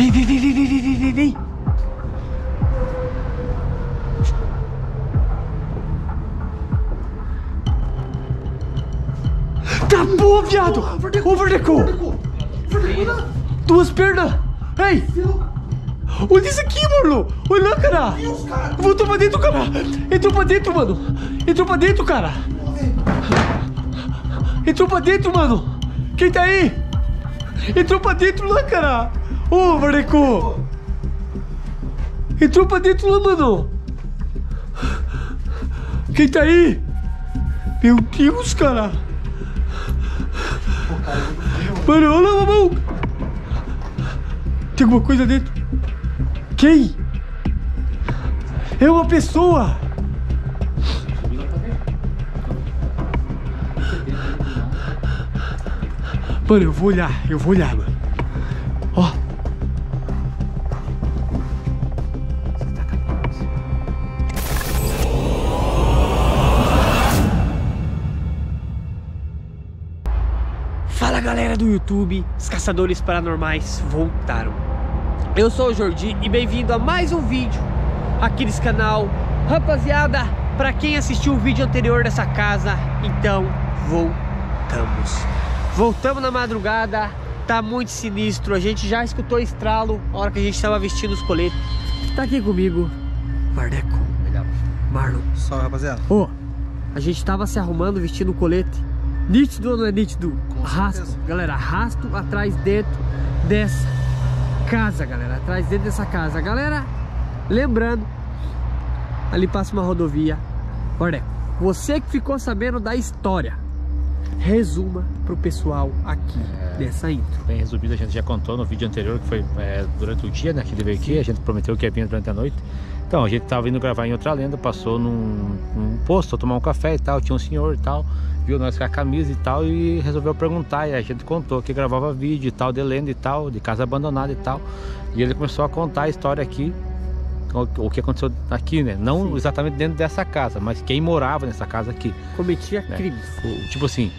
Vem, vem, vem, vem, vem, vem, vem, vem. Tá boa, viado! Ô, Verdeco! Duas pernas! Ei! Olha isso aqui, mano! Olha lá, cara! Voltou pra dentro, cara! Entrou pra dentro, mano! Entrou pra dentro, cara! Entrou pra dentro, mano! Quem tá aí? Entrou pra dentro lá, cara! Ô, Verdeco! Entrou pra dentro lá, mano! Quem tá aí? Meu Deus, cara! Mano, olha lá, mamão! Tem alguma coisa dentro? Quem? É uma pessoa! Mano, eu vou olhar, eu vou olhar, mano. YouTube, os caçadores paranormais voltaram. Eu sou o Jordi e bem-vindo a mais um vídeo aqui nesse canal. Rapaziada, para quem assistiu o vídeo anterior dessa casa, então voltamos. Voltamos na madrugada, tá muito sinistro. A gente já escutou estralo na hora que a gente tava vestindo os coletes. Tá aqui comigo, Mardeco. Marlon. Salve, rapaziada. Ô, a gente tava se arrumando, vestindo o colete. Nítido ou não é nítido? Com certeza. galera, arrasto atrás dentro dessa casa, galera. Atrás dentro dessa casa. Galera, lembrando, ali passa uma rodovia. Mardeco, você que ficou sabendo da história, resuma pro pessoal aqui nessa intro. Bem resumido, a gente já contou no vídeo anterior que foi é, durante o dia, né? Que ele veio aqui, a gente prometeu que ia vir durante a noite. Então, a gente tava indo gravar em outra lenda, passou num, num posto, tomar um café e tal, tinha um senhor e tal, viu nós com a camisa e tal e resolveu perguntar. E a gente contou que gravava vídeo e tal, de lenda e tal, de casa abandonada e tal. E ele começou a contar a história aqui, o, o que aconteceu aqui, né? Não Sim. exatamente dentro dessa casa, mas quem morava nessa casa aqui. Cometia né? crimes. O- tipo assim,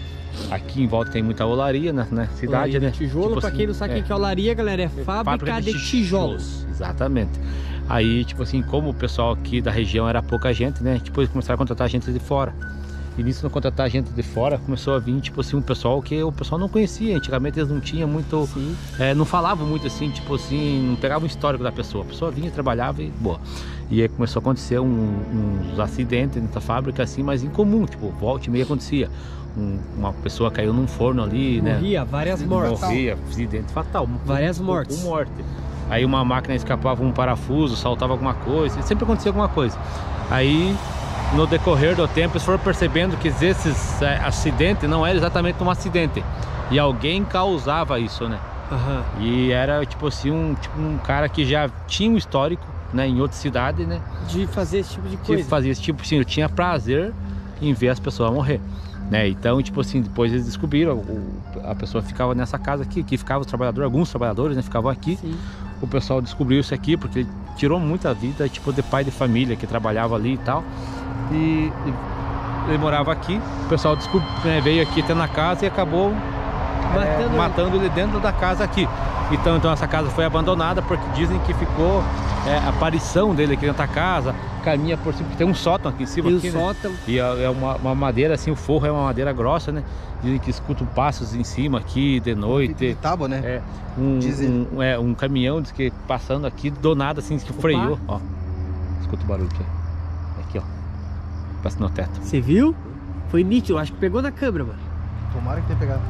aqui em volta tem muita olaria na, na cidade, Olaria né? de Tijolo, Tipo pra assim, quem não sabe é. quem que é olaria, galera, é fábrica, de, tijolos. Exatamente. Aí, tipo assim, como o pessoal aqui da região era pouca gente, né? Tipo, eles começaram a contratar gente de fora. E nisso, não contratar gente de fora, começou a vir, tipo assim, um pessoal que o pessoal não conhecia. Antigamente eles não tinham muito. É, não falavam muito assim, tipo assim, não pegavam o histórico da pessoa. A pessoa vinha, trabalhava e boa. E aí começou a acontecer um- uns acidentes nessa fábrica, assim, mas incomum, tipo, volta e meia acontecia. Um- uma pessoa caiu num forno ali, né? Morria, várias mortes. Morria, acidente fatal. Várias Um- mortes. Um morte. Aí uma máquina escapava um parafuso, saltava alguma coisa, sempre acontecia alguma coisa. Aí, no decorrer do tempo, eles foram percebendo que esses é, acidentes não eram exatamente um acidente. E alguém causava isso, né? Aham. E era tipo assim, um, tipo, um cara que já tinha um histórico, né, em outra cidade, né? De fazer esse tipo de coisa. fazia esse tipo assim, eu tinha prazer em ver as pessoas morrer. Né? Então, tipo assim, depois eles descobriram, o- a pessoa ficava nessa casa aqui, que ficavam os trabalhadores, alguns trabalhadores, né, ficavam aqui. Sim. O pessoal descobriu isso aqui porque tirou muita vida, tipo, de pai de família que trabalhava ali e tal. E, e ele morava aqui, o pessoal descob- né, veio aqui até na casa e acabou é, Matando- matando ele dentro da casa aqui. Então, então essa casa foi abandonada porque dizem que ficou é, a aparição dele aqui dentro da casa, caminha por cima, porque tem um sótão aqui em cima. E o aqui, né? sótão. E é é uma, uma madeira assim, o forro é uma madeira grossa, né? Dizem que escutam passos em cima aqui de De noite. tábua, né? É, um, Dizem. um, é, um caminhão diz que passando aqui, do nada assim, diz que freou. Ó, escuta o barulho aqui. Aqui, ó. Passa no teto. Você viu? Foi nítido, acho que pegou na câmera, mano. Tomara que tenha pegado.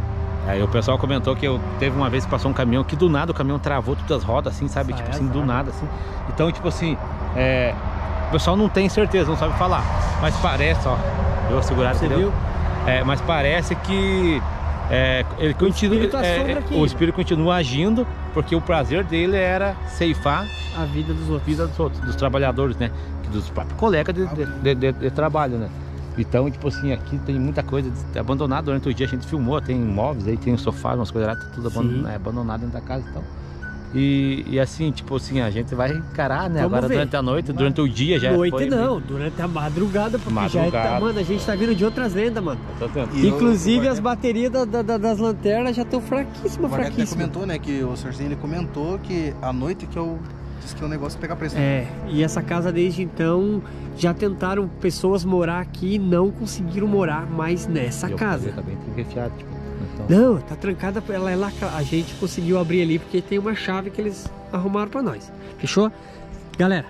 Aí o pessoal comentou que eu, teve uma vez que passou um caminhão que do nada o caminhão travou todas as rodas, assim, sabe? Tipo é assim, do nada, assim. Então, tipo assim, é, o pessoal não tem certeza, não sabe falar. Mas parece, ó. Eu vou segurar Você entendeu? viu? É, mas parece que é, ele continua, espírito é, é, aqui. o espírito continua agindo porque o prazer dele era ceifar A vida dos outros. vida dos outros, dos trabalhadores, né? Dos próprios colegas de, de, de- de- de trabalho, né? Então, tipo assim, aqui tem muita coisa de- abandonada durante o dia, a gente filmou, tem móveis aí, tem um sofá, umas coisas lá, tá tudo abandonado, é, abandonado dentro da casa e tal. E, e assim, tipo assim, a gente vai encarar, né? Vamos Agora ver. durante a noite, durante o dia já Noite foi. não, durante a madrugada, porque já é, Madrugada. mano, a gente tá vindo de outras lendas, mano. Tá eu- Inclusive o as baterias da- da- da- das lanternas já estão fraquíssimas, fraquíssimas. comentou, né, que o Sorzinho ele comentou que à noite que eu disse que o negócio pega preço. É, e essa casa desde então já tentaram pessoas morar aqui e não conseguiram morar mais nessa E eu casa. também tranquefiado, tipo. Então, Não, tá trancada, ela é lá, a gente conseguiu abrir ali porque tem uma chave que eles arrumaram pra nós. Fechou? Galera,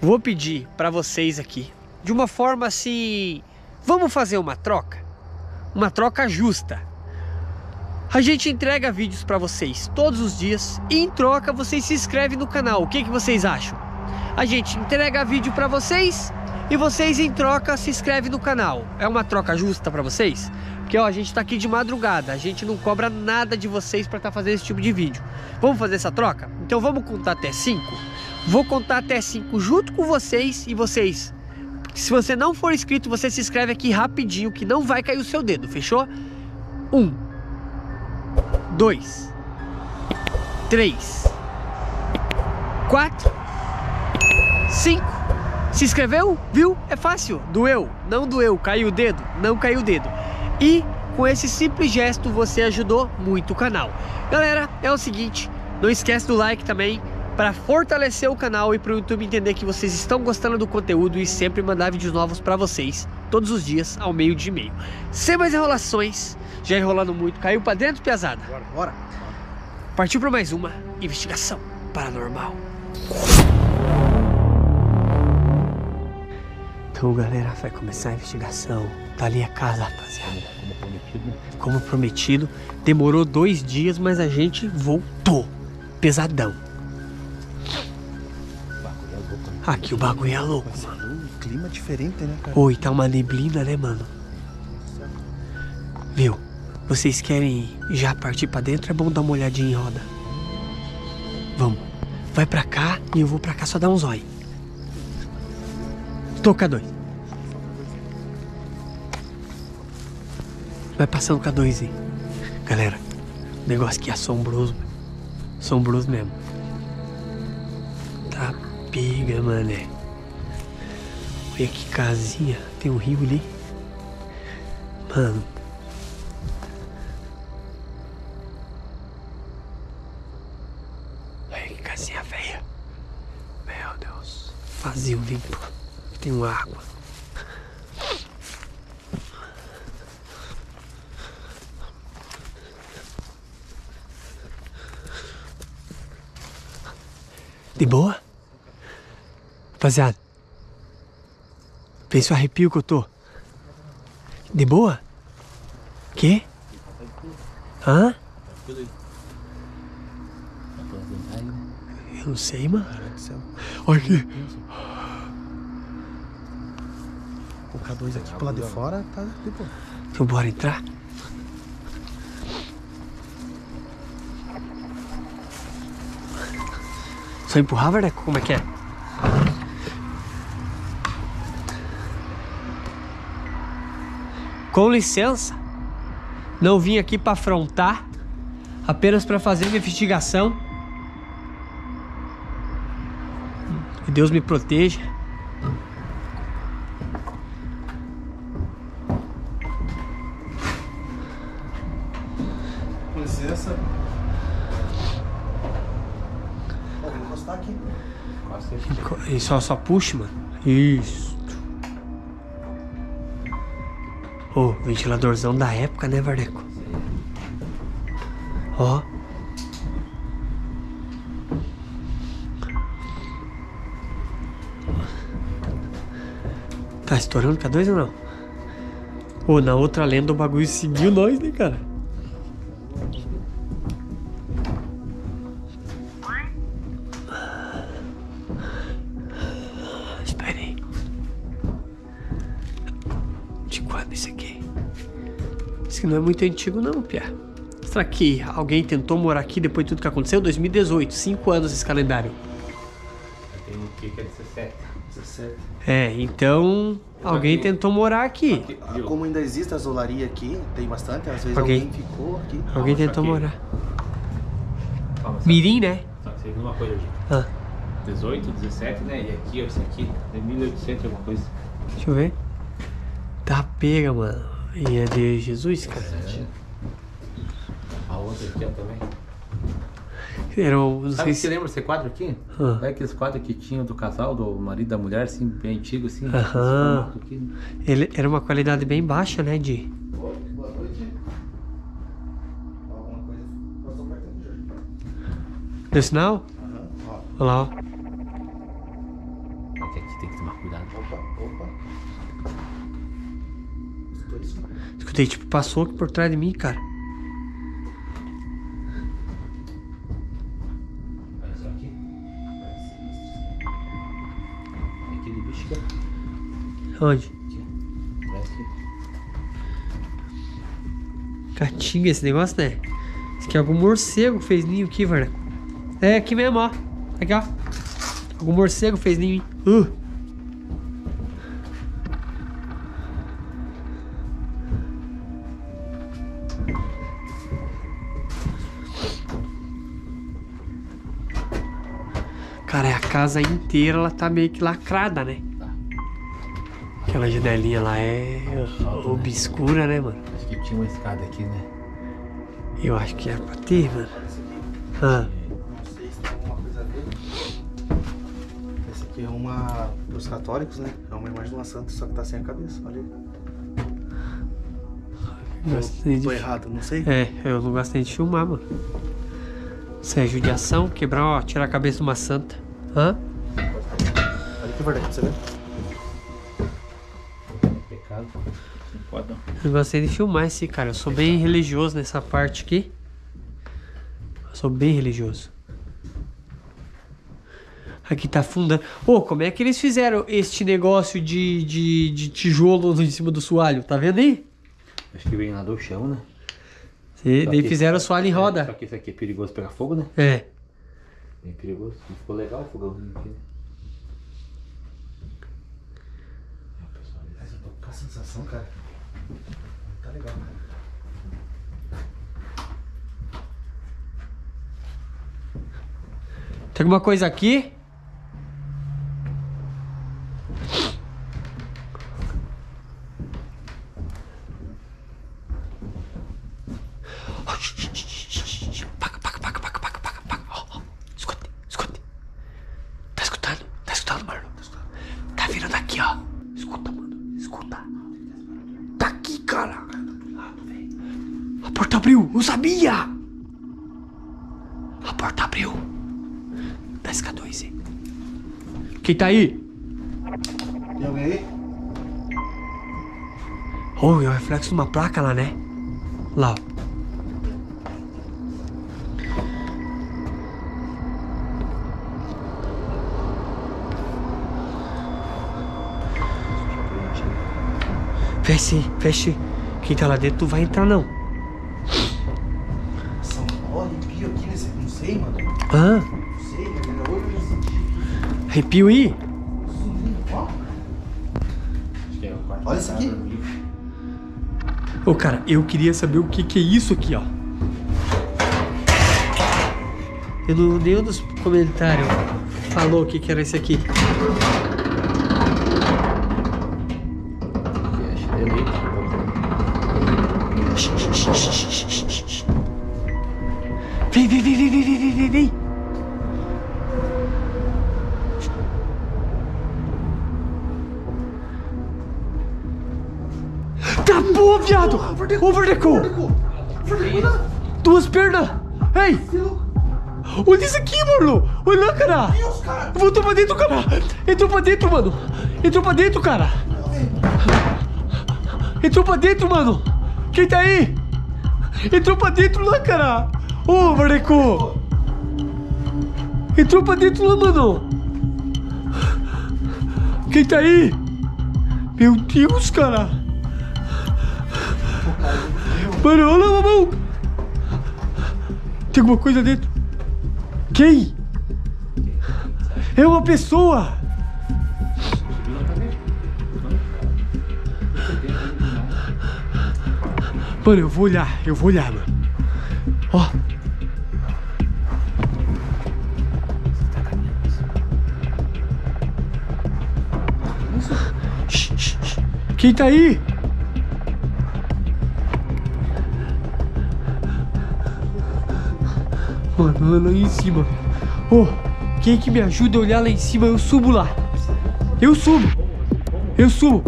vou pedir pra vocês aqui, de uma forma assim, vamos fazer uma troca? Uma troca justa. A gente entrega vídeos pra vocês todos os dias e em troca vocês se inscrevem no canal. O que, que vocês acham? A gente entrega vídeo pra vocês e vocês em troca se inscrevem no canal. É uma troca justa pra vocês? Porque ó, a gente tá aqui de madrugada, a gente não cobra nada de vocês pra estar fazendo esse tipo de vídeo. Vamos fazer essa troca? Então vamos contar até 5? Vou contar até 5 junto com vocês e vocês. Se você não for inscrito, você se inscreve aqui rapidinho que não vai cair o seu dedo, fechou? 1 2 3 4 5 Se inscreveu? Viu? É fácil. Doeu? Não doeu. Caiu o dedo? Não caiu o dedo. E com esse simples gesto você ajudou muito o canal. Galera, é o seguinte, não esquece do like também para fortalecer o canal e para o YouTube entender que vocês estão gostando do conteúdo e sempre mandar vídeos novos para vocês todos os dias ao meio de e-mail. Sem mais enrolações, já enrolando muito, caiu para dentro, pesada. Bora. Partiu para mais uma investigação paranormal. Então, galera, vai começar a investigação. Tá ali a casa, rapaziada. como prometido, né? Como prometido, demorou dois dias, mas a gente voltou. Pesadão. Aqui o bagulho é louco, mano. um clima diferente, né, cara? Oi, tá uma neblina, né, mano? Viu? Vocês querem já partir pra dentro? É bom dar uma olhadinha em roda. Vamos. Vai pra cá e eu vou pra cá só dar um zóio. Tô dois. Vai passando com a dois aí. Galera, o negócio aqui é assombroso. Assombroso mesmo. Pega, mané. Olha que casinha. Tem um rio ali. Mano. Olha que casinha velha. Meu Deus. Vazio limpo. Tem uma água. De boa? Rapaziada. Pensa o arrepio que eu tô. De boa? Quê? Hã? Eu não sei, mano. Olha aqui. O K2 aqui pro lado de fora tá de boa. Então bora entrar? Só empurrar, Verdeco? Como é que é? Com licença, não vim aqui para afrontar, apenas para fazer uma investigação. Que Deus me proteja. Com licença. Vou encostar aqui. E só, só puxa, mano. Isso. Ô, ventiladorzão da época, né, Vardeco? Ó. Tá estourando K2 ou não? Ô, na outra lenda o bagulho seguiu nós, né, cara? Não é muito antigo não, Pia. Será que alguém tentou morar aqui depois de tudo que aconteceu? 2018, 5 anos esse calendário. Tem um que que é 17. 17. É, então alguém aqui. tentou morar aqui. Ah, Como ainda existe a zolaria aqui, tem bastante, às vezes Alguém- alguém, ficou aqui. Alguém tentou aqui. morar. calma. Mirim, né? Só que você viu uma coisa, gente. Ah, 18, 17, né? E aqui, ó, esse aqui, é 1800 alguma coisa. deixa eu ver. Tá pega, mano. E é de Jesus, cara. A outra aqui, ó, também. Era não Sabe sei você se... lembra desse quadro aqui? Ah. É aqueles quadros que tinham do casal, do marido e da mulher, assim, bem antigo, assim. Aham. esse aqui, né? Ele era uma qualidade bem baixa, né, de... Boa noite. Alguma coisa passou perto do. Deu sinal? Aham. Olha lá, ó. Tipo, passou aqui por trás de mim, cara. Onde? Catinga esse negócio, né? Isso aqui é algum morcego que fez ninho aqui, Varneco. É aqui mesmo, ó. Aqui, ó. Algum morcego fez ninho. hein? Uh. Casa inteira ela tá meio que lacrada, né? Tá. Aquela janelinha lá é obscura, né, mano? Acho que tinha uma escada aqui, né? Eu acho que é pra ter, mano. Ah, Não sei se tem alguma coisa a ver. Esse aqui é uma. Para os católicos, né? É uma imagem de uma santa, só que tá sem a cabeça. Olha aí. gostei Tô de... errado, não sei. É, eu não gostei de filmar, mano. Isso é judiação, quebrar, ó, tirar a cabeça de uma santa. Hã? Olha que verdade pra você ver. Pecado. Não pode não. Eu gostei de filmar esse cara. Eu sou bem religioso nessa parte aqui. Eu sou bem religioso. Aqui tá afundando. Ô, como é que eles fizeram este negócio de, de, de tijolo em cima do soalho? Tá vendo aí? Acho que vem lá do chão, né? E, Só daí fizeram o soalho em É, só roda. que isso aqui é perigoso pegar fogo, né? É. Bem perigoso. E ficou legal o fogãozinho aqui, né? É, pessoal, Mas eu tô com a sensação, cara. Tá legal, cara. Tem alguma coisa aqui? Paga, paga, paga, paga, paga, paga, paga. Ó, ó. Escute, escute. Tá escutando? Tá escutando, Marlon? Tá escutando. Tá vindo daqui, ó. Escuta, mano. Escuta. Tá aqui, cara. A porta abriu. Eu sabia. A porta abriu. Da SK2. Quem tá aí? Tem alguém aí? Oh, é o reflexo de uma placa lá, né? Lá, ó. Feche, feche. Quem tá lá dentro não vai entrar, não. São Paulo, arrepio aqui nesse. Não sei, mano. Ah, Não sei, cara. Minha olho eu já senti. arrepio aí? Sumindo, ó. Acho que é o quarto Olha isso aqui. Ô, cara, eu queria saber o que que é isso aqui, ó. Eu não, nenhum dos comentários falou o que que era esse aqui. Duas pernas! Ei! Olha isso aqui, mano! Olha lá, cara! Voltou pra dentro, cara! Entrou pra dentro, mano! Entrou pra dentro, cara! Entrou pra dentro, mano! Quem tá aí? Entrou pra dentro lá, cara! Ô, Verdeco! Entrou pra dentro lá, mano! Quem tá aí? Meu Deus, cara! Mano, olha lá, mão. Tem alguma coisa dentro. Quem? É uma pessoa. Mano, eu vou olhar, eu vou olhar, mano. Ó. Quem tá aí? Mano, lá em cima. Ô, oh, quem que me ajuda a olhar lá em cima? Eu subo lá. Eu subo. Eu subo.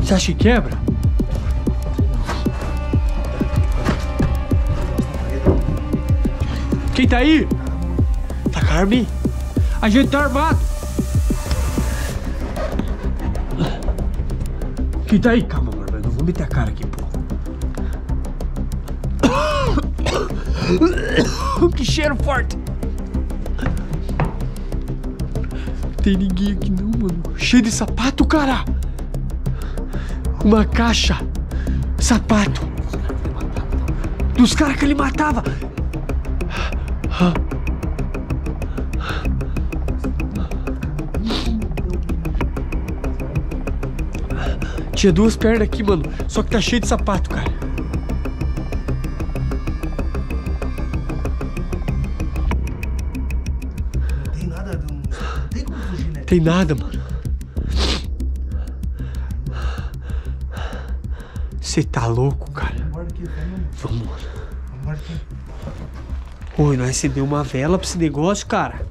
Você acha que quebra? Quem tá aí? Tá Carmen? A gente tá armado. Quem tá aí? Calma, vou meter a cara aqui, pô. que cheiro forte. Tem ninguém aqui não, mano. Cheio de sapato, cara. Uma caixa. Sapato. Dos caras que ele matava. Tinha duas pernas aqui, mano. Só que tá cheio de sapato, cara. Não tem nada. Não tem como fugir, né? Tem nada, mano. Você tá louco, cara? Aqui, vamos. Vamos. Oi, nós acendeu uma vela pra esse negócio, cara.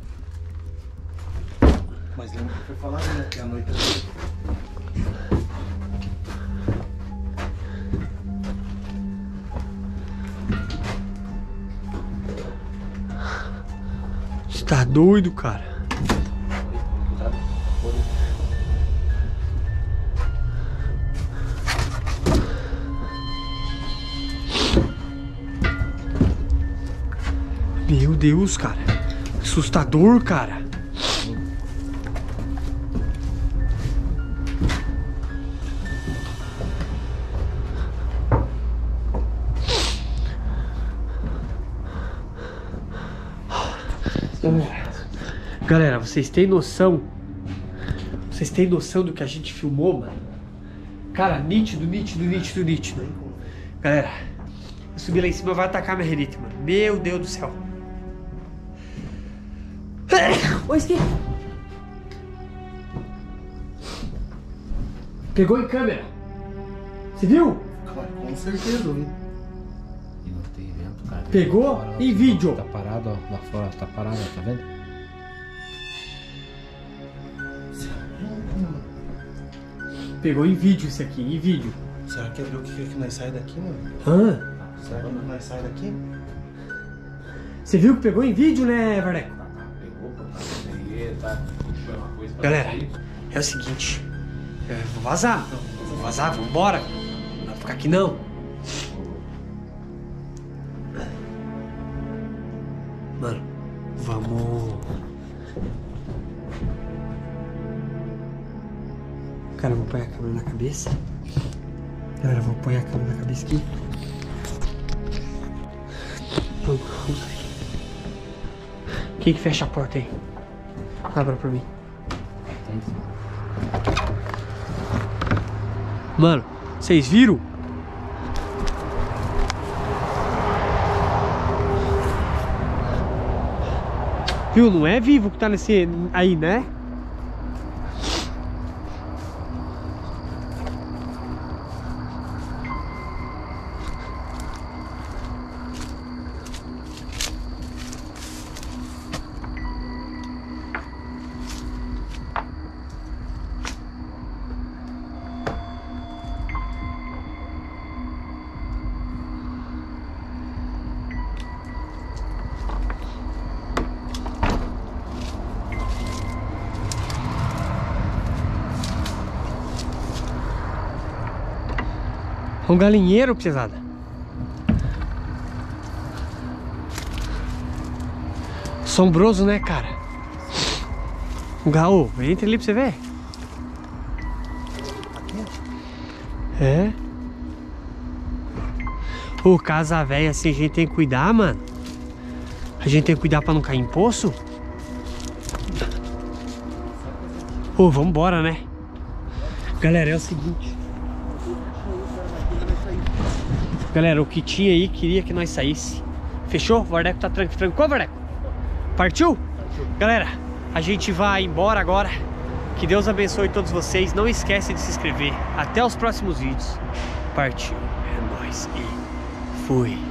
Tá doido, cara? Meu Deus, cara. Assustador, cara. Galera, vocês têm noção? Vocês têm noção do que a gente filmou, mano? Cara, nítido, nítido, nítido, nítido. Galera, eu subi lá em cima, vai atacar minha renite, mano. Meu Deus do céu. Ô, Ski. Pegou em câmera. Você viu? Com certeza, eu Pegou? Fora, Em tá- vídeo. Tá parado, ó. Lá fora, tá parado, ó, tá vendo? Pegou em vídeo isso aqui, em vídeo. Será que abriu o que que nós sai daqui, mano? Hã? Será que nós sai daqui? Você viu que pegou em vídeo, né, Varneco? Pegou, pô, tá aí, tá puxando uma coisa pra Galera, é o seguinte. Eu vou vazar. Vou vazar, vamos embora. Não vai ficar aqui não. Mano, vamos. Cara, eu vou pôr a câmera na cabeça. Galera, eu vou pôr a câmera na cabeça aqui. Vamos, vamos sair. Quem que fecha a porta aí? Abra pra mim. Mano, vocês viram? Viu? Não é vivo que tá nesse aí, né? Um galinheiro, pesada. Assombroso, né, cara? Um gaú, entra ali pra você ver. É. Ô, casa velha assim, a gente tem que cuidar, mano. A gente tem que cuidar pra não cair em poço. Ô, vambora, né? Galera, é o seguinte. Galera, o que tinha aí queria que nós saísse. Fechou? O Vardeco tá tranquilo. Trancou, Vardeco? Partiu? Galera, a gente vai embora agora. Que Deus abençoe todos vocês. Não esquece de se inscrever. Até os próximos vídeos. Partiu. É nóis. E fui.